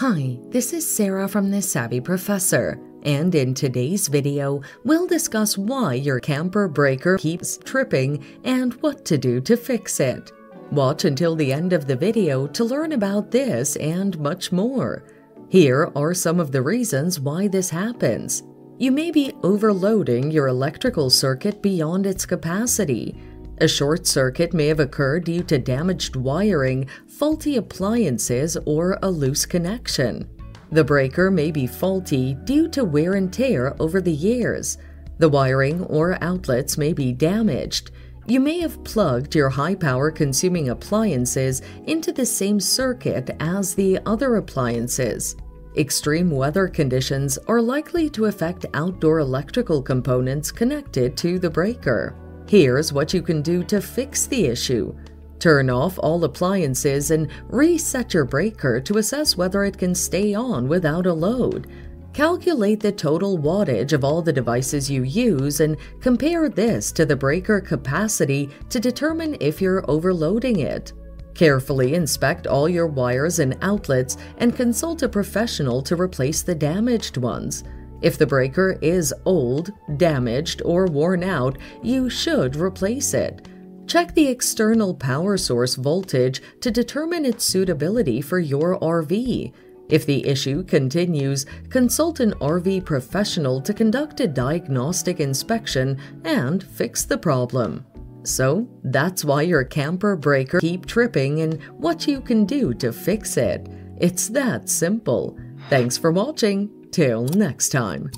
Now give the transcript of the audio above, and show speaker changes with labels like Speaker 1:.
Speaker 1: Hi, this is Sarah from The Savvy Professor, and in today's video, we'll discuss why your camper breaker keeps tripping and what to do to fix it. Watch until the end of the video to learn about this and much more. Here are some of the reasons why this happens. You may be overloading your electrical circuit beyond its capacity. A short circuit may have occurred due to damaged wiring, faulty appliances, or a loose connection. The breaker may be faulty due to wear and tear over the years. The wiring or outlets may be damaged. You may have plugged your high power consuming appliances into the same circuit as the other appliances. Extreme weather conditions are likely to affect outdoor electrical components connected to the breaker. Here's what you can do to fix the issue. Turn off all appliances and reset your breaker to assess whether it can stay on without a load. Calculate the total wattage of all the devices you use and compare this to the breaker capacity to determine if you're overloading it. Carefully inspect all your wires and outlets and consult a professional to replace the damaged ones. If the breaker is old, damaged, or worn out, you should replace it. Check the external power source voltage to determine its suitability for your RV. If the issue continues, consult an RV professional to conduct a diagnostic inspection and fix the problem. So, that's why your camper breaker keep tripping and what you can do to fix it. It's that simple. Thanks for watching. Till next time.